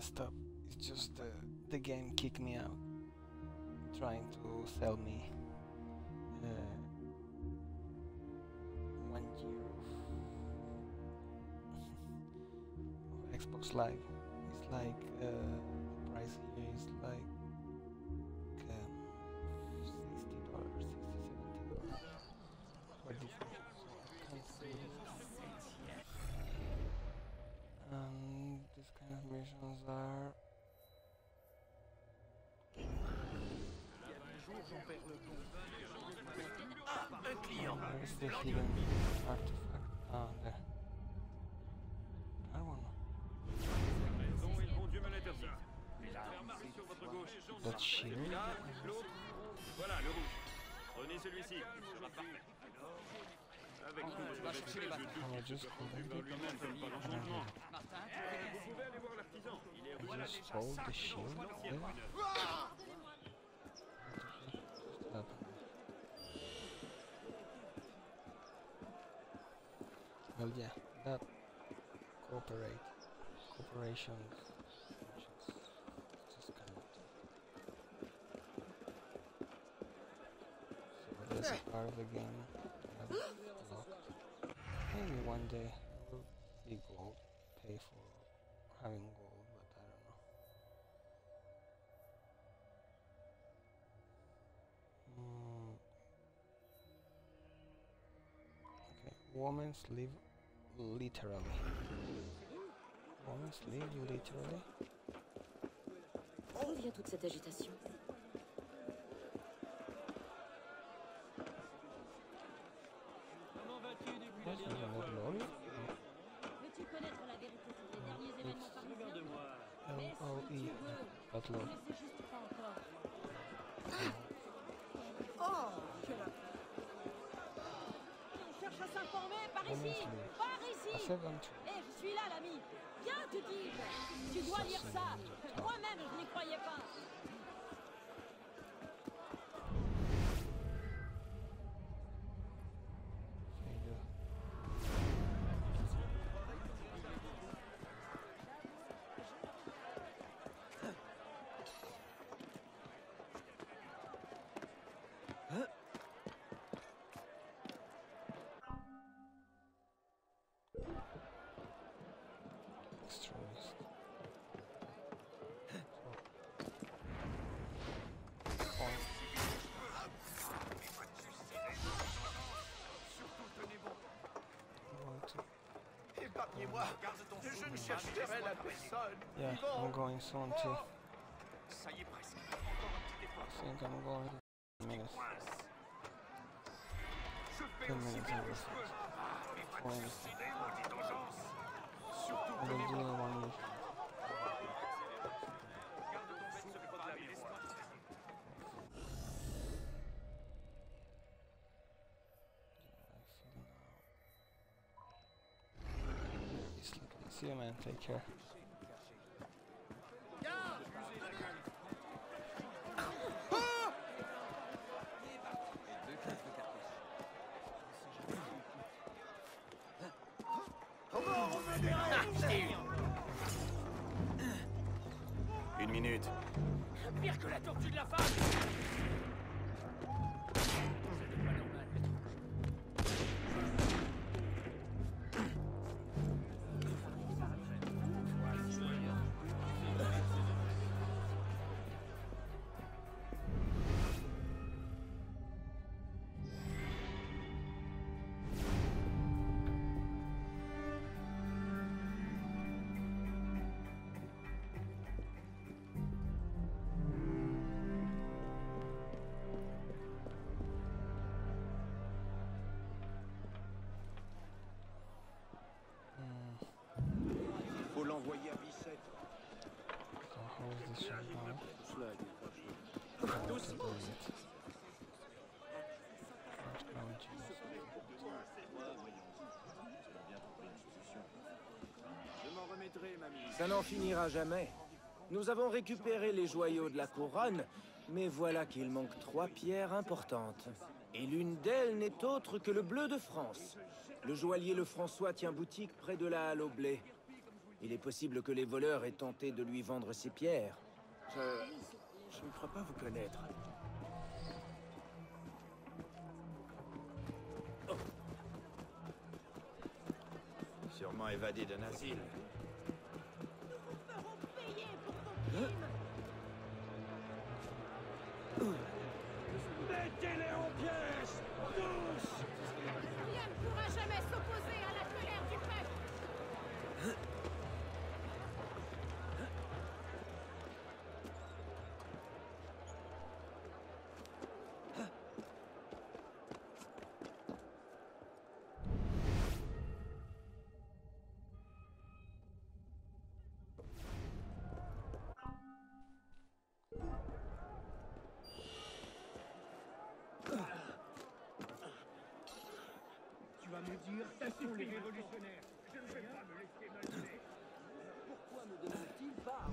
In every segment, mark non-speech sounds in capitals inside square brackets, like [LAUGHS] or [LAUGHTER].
messed up. It's just the the game kicked me out, trying to sell me uh, one year of [LAUGHS] Xbox Live. It's like uh, of missions are Un client. where's the hidden artifact? Ah, there. That one. Raison et le bon Dieu me l'interdit. Faire marche sur votre gauche. That shield. Là, l'autre. Voilà, le rouge. Prenez celui-ci. Ce sera parfait. Avec tout le je lui-même comme. Vous pouvez aller voir l'artisan. Il est voilà Well, yeah, that cooperate, corporations, just kind of. So part of the game. [GASPS] Maybe one day I will be gold, pay for having gold, but I don't know. Mm. Okay, women sleep literally. Women sleep literally. D'où vient toute cette agitation Juste pas encore. On cherche à s'informer par Women ici. Par ici. Eh, je suis là, l'ami. Viens, te dis Tu dois lire ça Moi-même, je n'y croyais pas Yeah, I'm going soon too. I think I'm going to minutes. 10 minutes I'm going to do one. See you man, take care. Une minute. pire que la tortue de la femme Ça n'en finira jamais. Nous avons récupéré les joyaux de la couronne, mais voilà qu'il manque trois pierres importantes. Et l'une d'elles n'est autre que le bleu de France. Le joaillier Le François tient boutique près de la halle au blé. Il est possible que les voleurs aient tenté de lui vendre ses pierres. Je... Je ne crois pas vous connaître. Sûrement évadé d'un asile. Payé pour ton crime Tu vas me dire qui sont les révolutionnaires Je ne vais pas me laisser malmener. Pourquoi me demande-t-il pas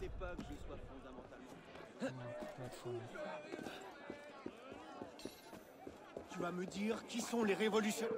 C'est pas que je sois fondamentalement. No, not for me. Tu vas me dire qui sont les révolutionnaires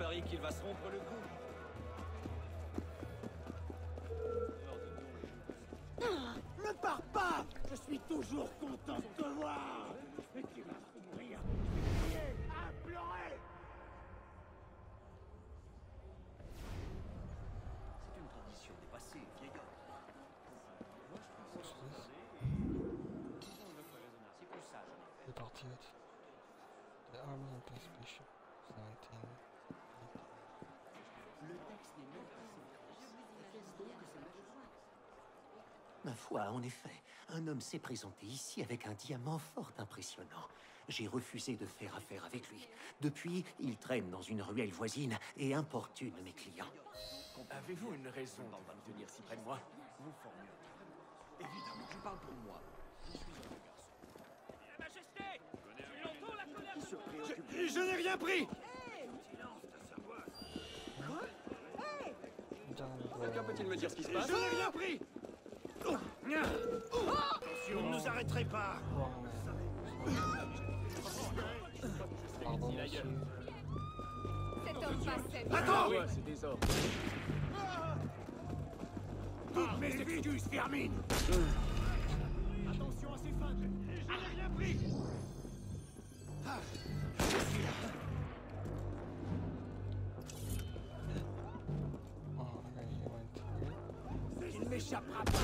parie qu'il va se rompre le cou. Ne pars pas Je suis toujours content de te voir Et tu vas mourir Prier, implorer C'est une tradition dépassée, vieil homme. What's this? C'est plus sage, en effet. Departed. The Army Anti-Spaceship 17. Ma foi, en effet, un homme s'est présenté ici avec un diamant fort impressionnant. J'ai refusé de faire affaire avec lui. Depuis, il traîne dans une ruelle voisine et importune mes clients. Avez-vous une raison de vous tenir si près de moi? Vous formulez. Évidemment, je parle pour moi. Majesté Tu l'entends, la colère Qui se préoccupe Je, je n'ai rien pris Quelqu'un peut-il me dire ce qui se passe Je n'ai rien pris Attention, ne nous arrêterez pas Pardon, monsieur. Cet homme passait. Attends Ouais, c'est des. Toutes mes excuses, Firmine Attention à ces fans Je n'ai rien pris Ah, je suis là. échappera pas.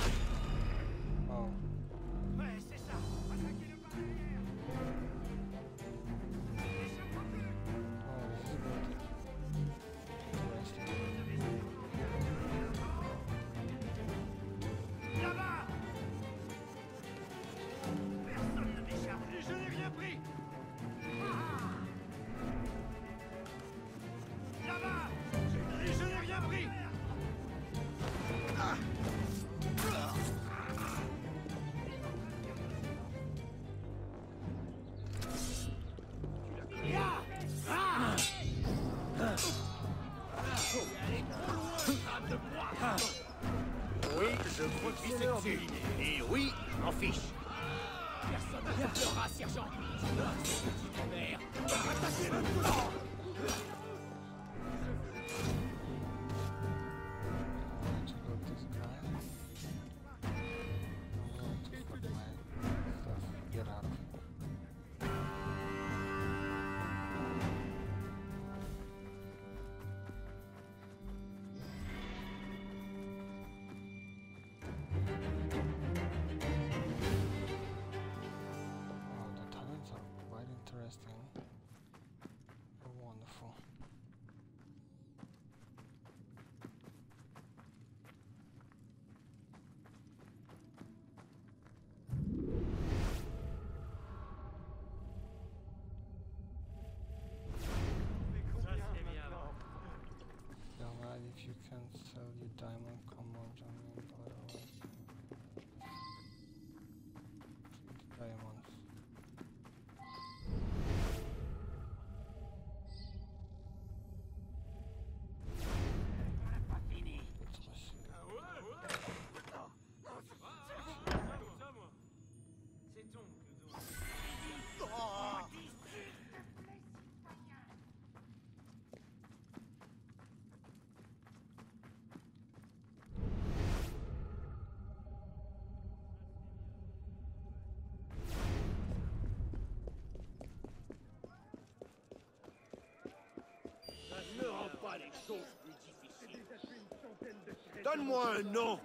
Donne-moi un nom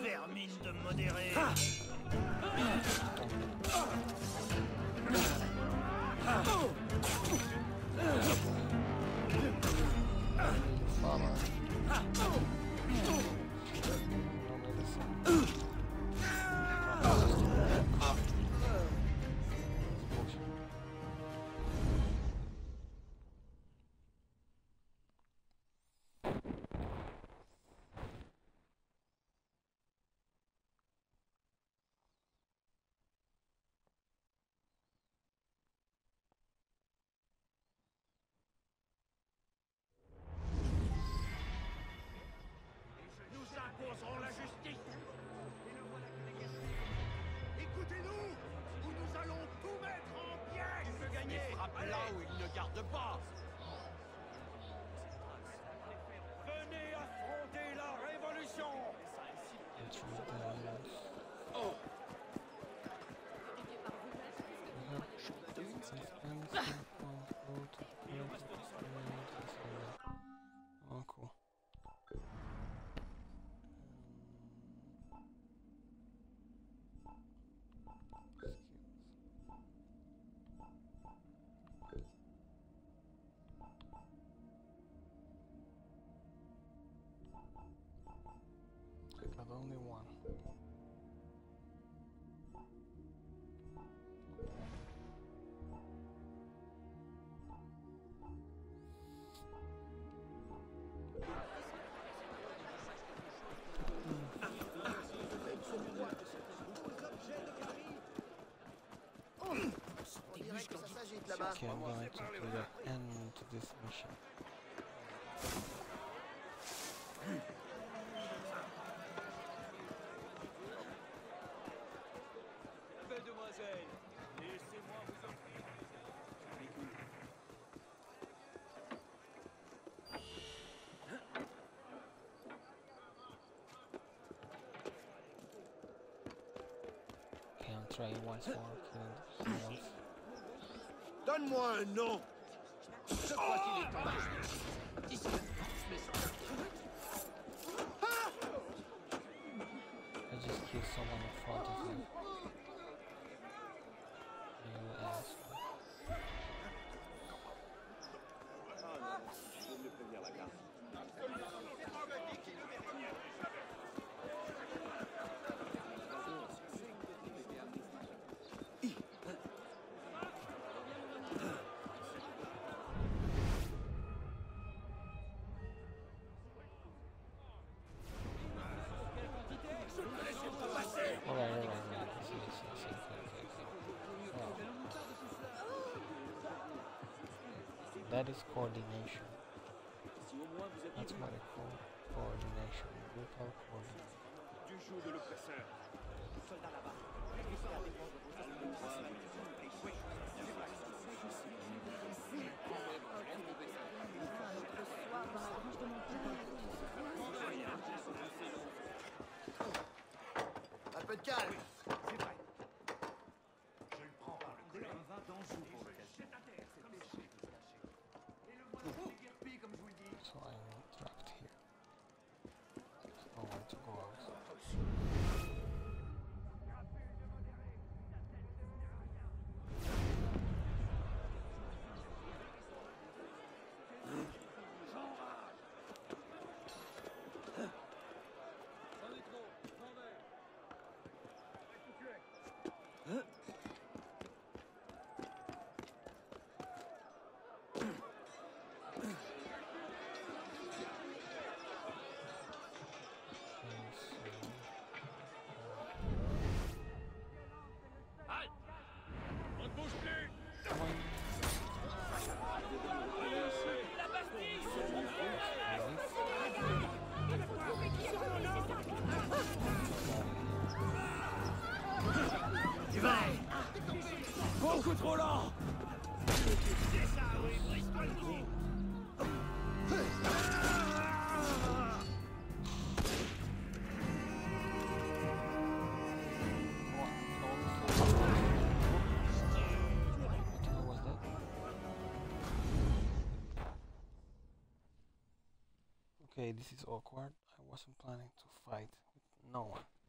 Vermine de modéré Farmer. Okay, only one. Going to end this mission. Trying once more killing. Donne-moi un nom Je crois qu'il est temps d'agir. D'ici là, mais I just killed someone in front of me. That is coordination. That's what I call coordination. Brutal coordination. Du joug de. Un peu de calme Okay, this is awkward. I wasn't planning to fight with no one.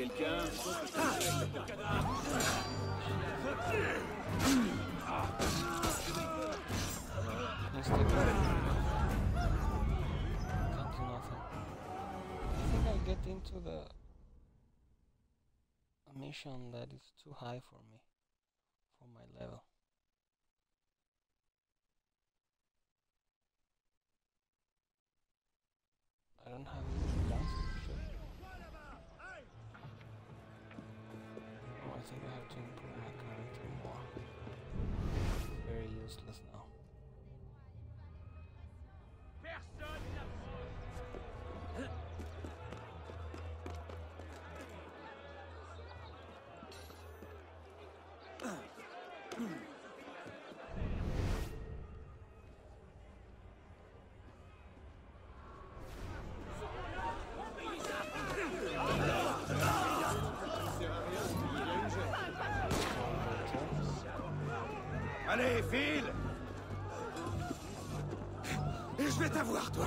quelqu'un. get into the mission that is too high for me, for my level. I don't have savoir, toi.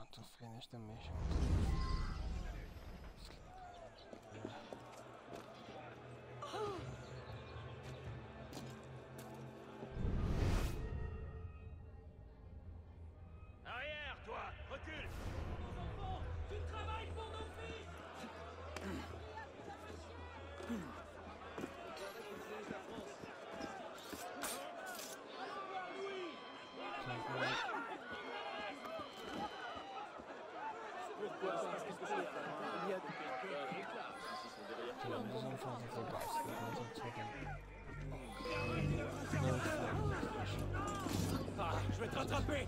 quanto fez nesta mesma. rattraper.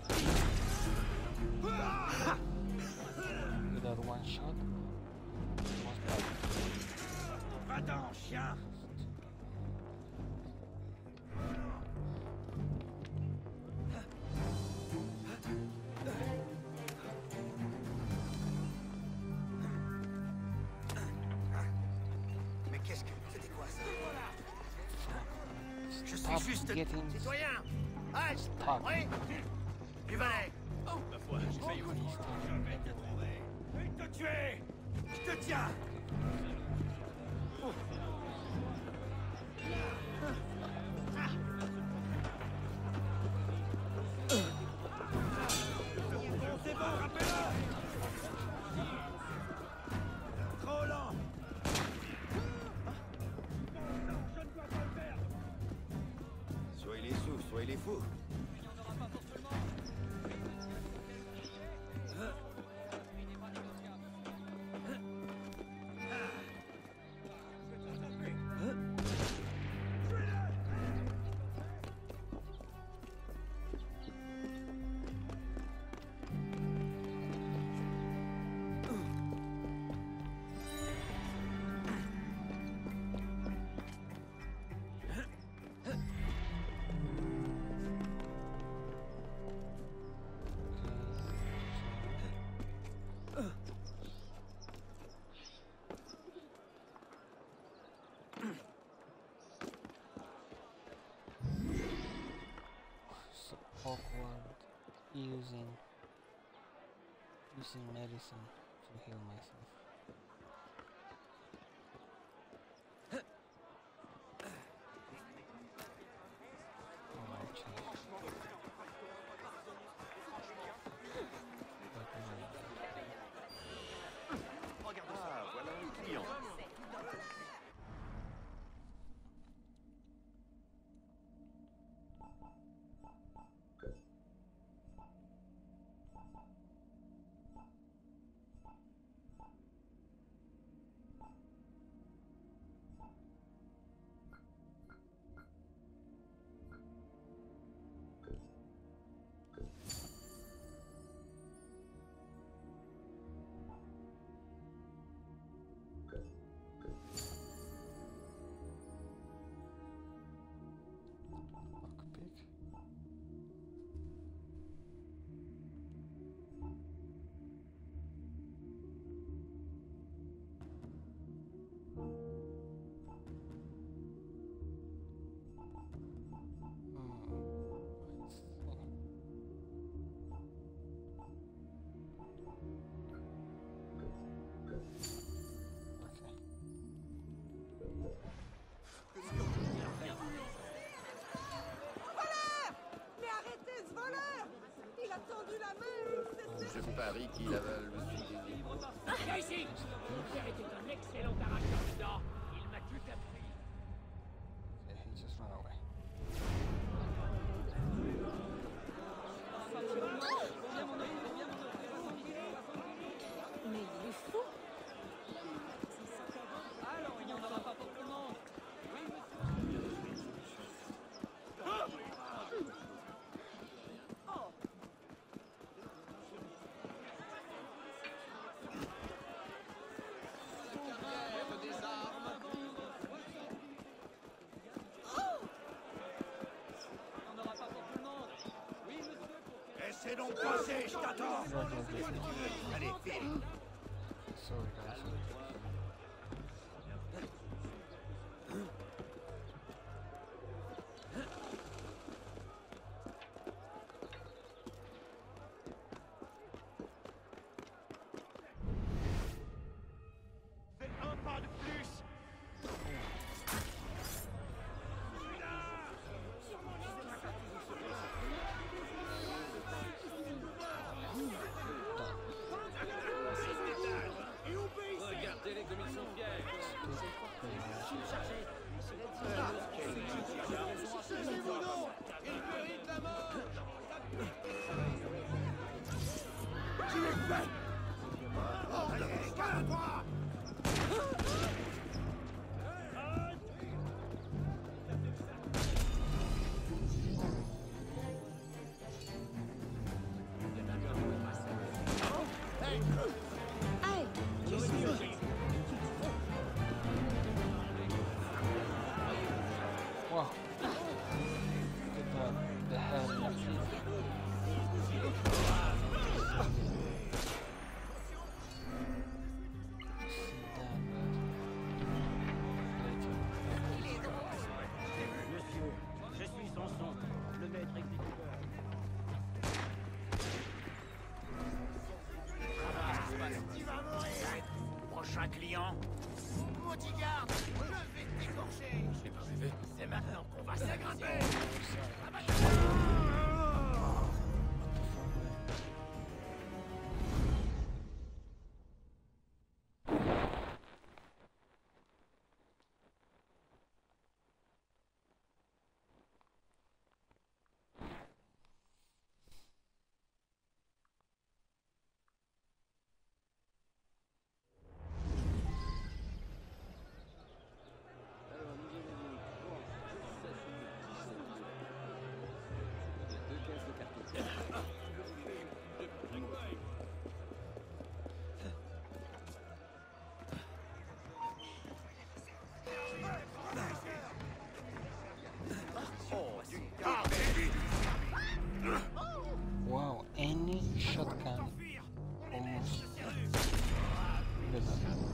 One shot. Chien. Mais qu'est-ce que... C'était quoi ça? Je suis juste... Citoyen. Oui Tu venais oh. Ma foi, j'ai failli oublier. Je vais te trouver et te tuer Je te tiens awkward using using medicine to heal myself. Main Je parie qu'il avale le sujet. Viens ici Mon père était un excellent arracheur Il m'a Allez, vite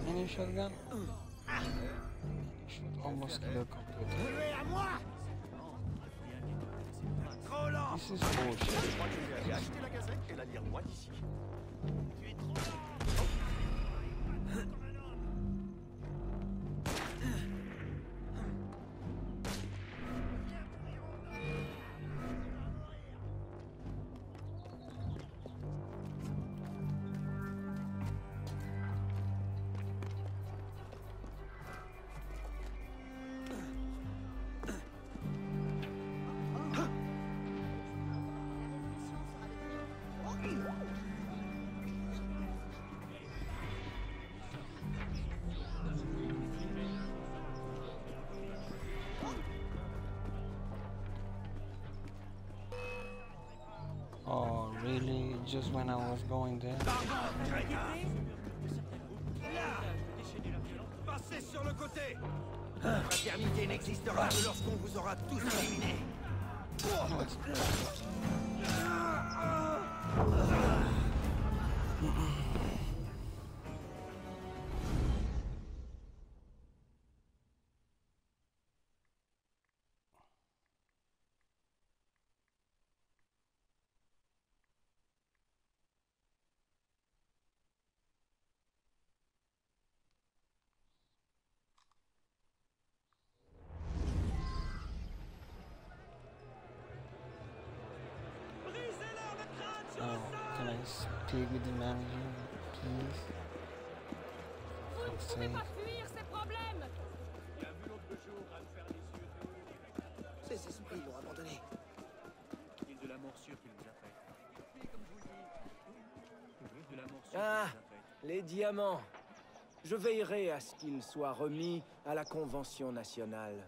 Any shotgun? Should almost kill completely. Tu es à moi Trop lent This is bullshit. J'ai acheté la moi d'ici. Oh, really? Just when I was going there? Passez sur le côté La fraternité n'existera que lorsqu'on vous aura tous éliminés. I speak with the manager, please? Vous ne pouvez pas fuir ces problèmes Ces esprits l'ont abandonné. de la morsure qu'il nous a. De la morsure Ah, les diamants. Je veillerai à ce qu'ils soient remis à la Convention nationale.